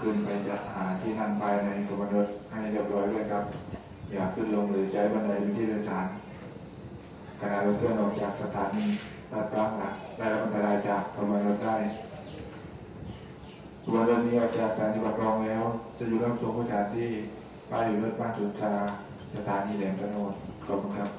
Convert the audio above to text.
ขึ้นไปจัดหาที่นั่งภายในขบวนรถให้เรียบร้อยด้วยครับ อย่าขึ้นลงหรือใช้บันไดเป็นที่โดยสารขณะรถเคลื่อนออกจากสถานีลาดพร้าวนะได้รับอันตรายจากขบวนรถได้ขบวนรถนี้ออกจากสถานีปากคลองแล้ว จะอยู่รับส่งผู้โดยสารที่ป้ายอยู่รถบ้านสุนทราสถานีแหลมตะโนดขอบคุณครับ